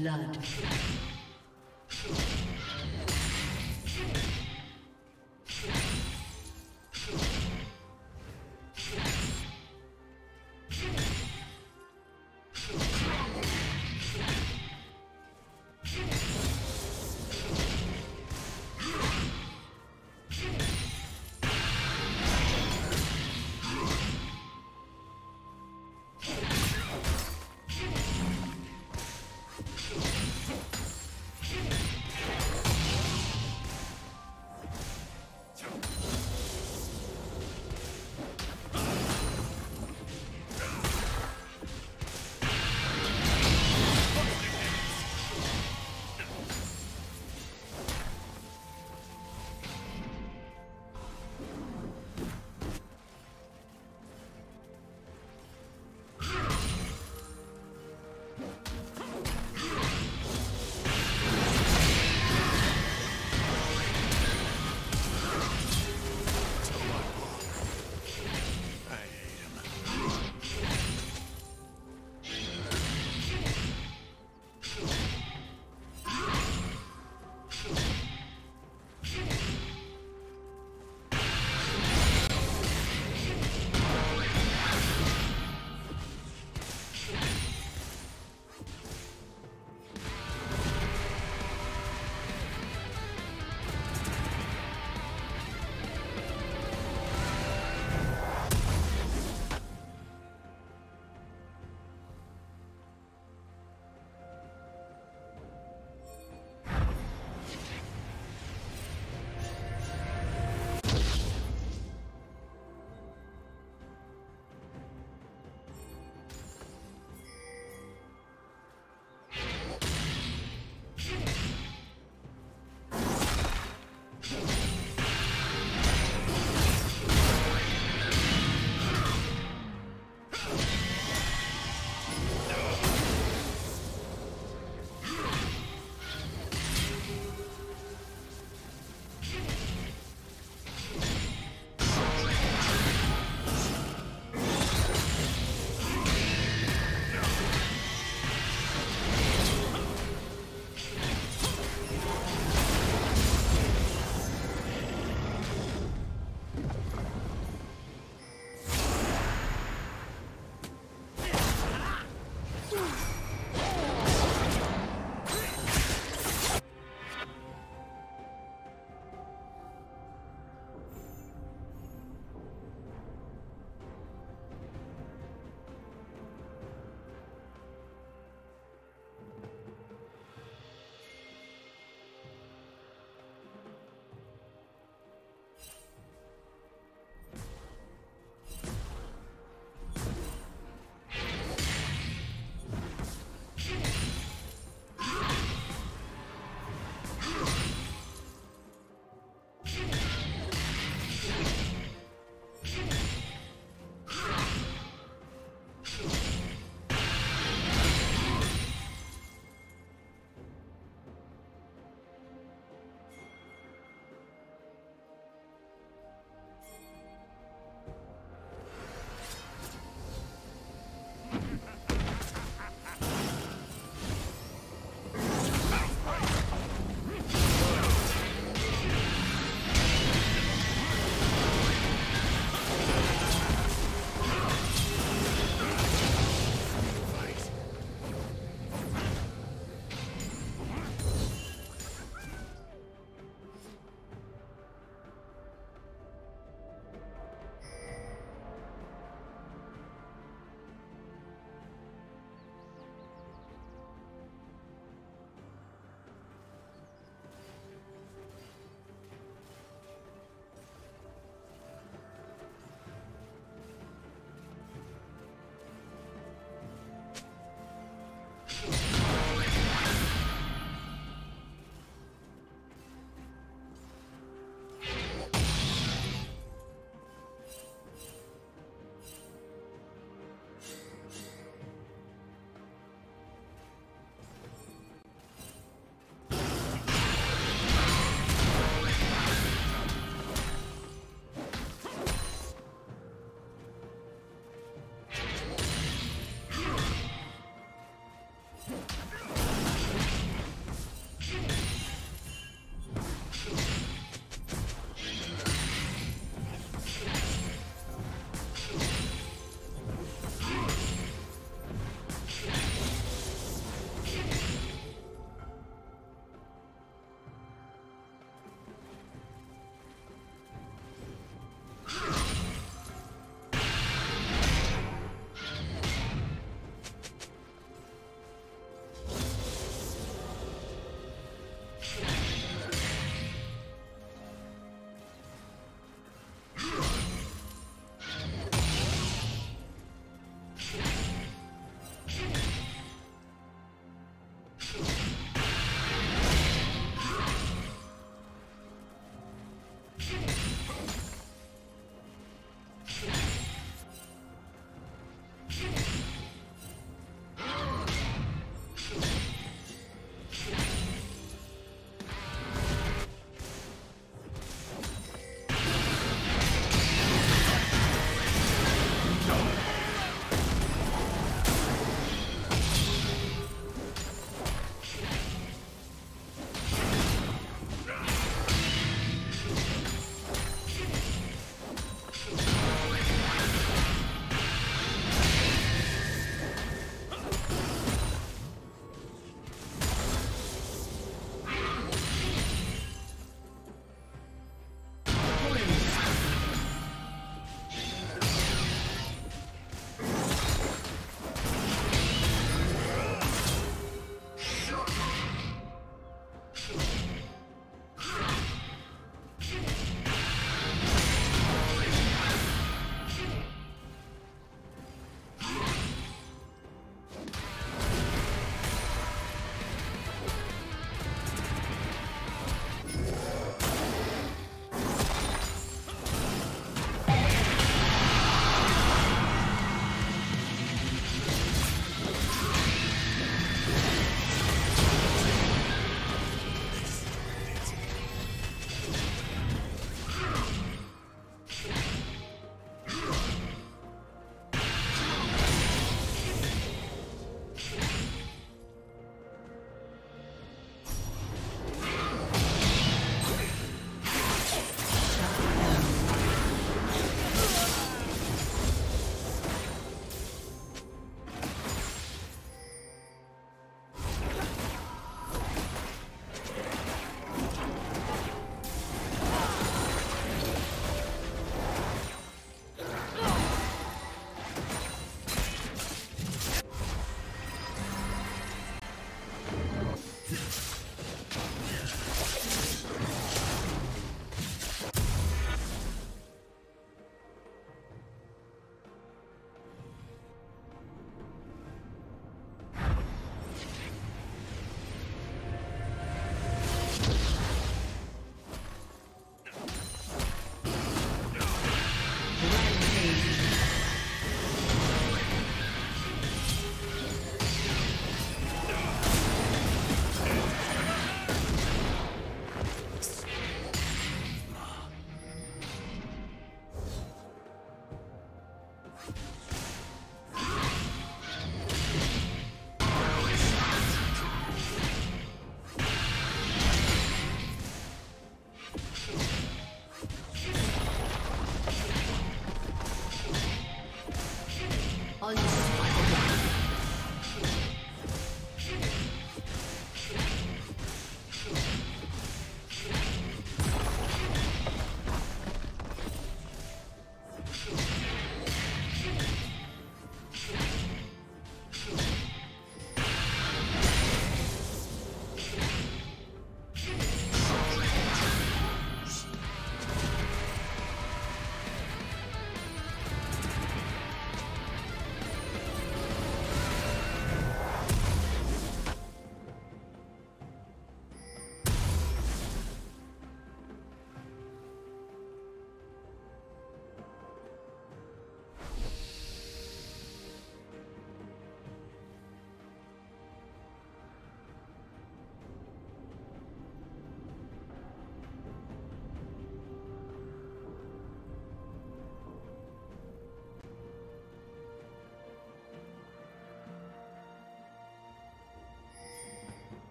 blood.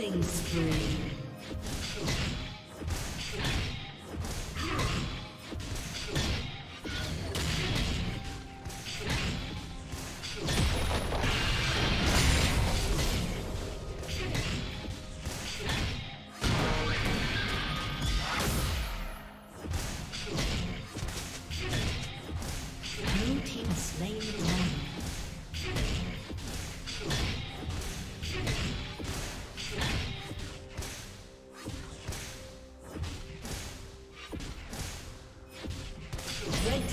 Killing spree.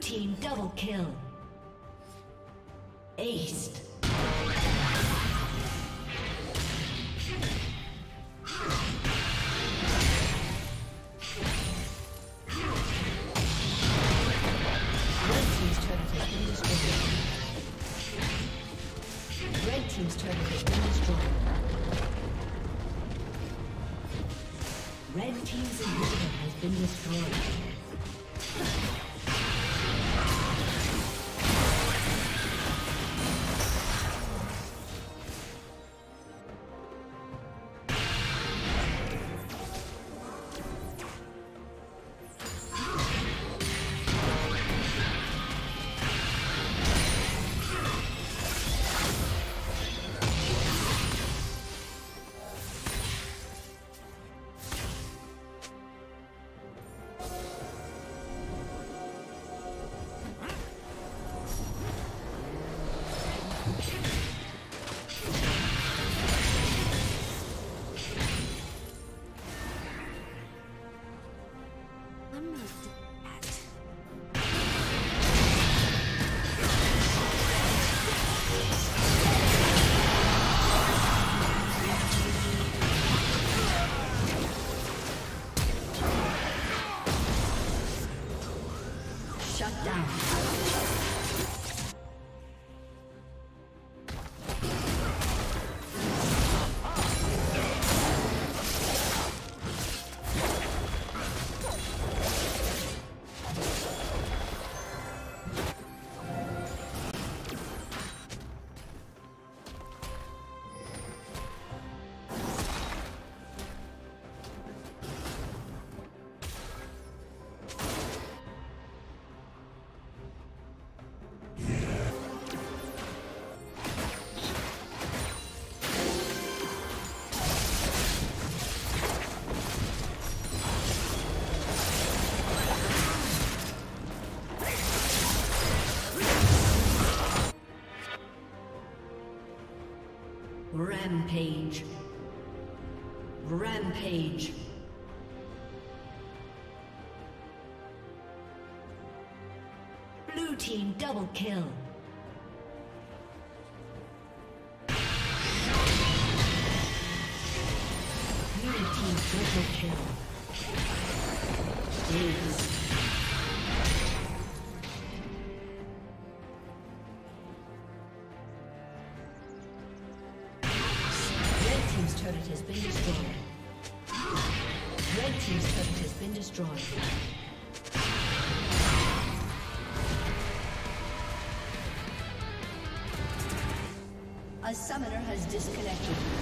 Team double kill. Aced. Rampage. Rampage. Blue team double kill. Blue team triple kill. Ace. Disconnected.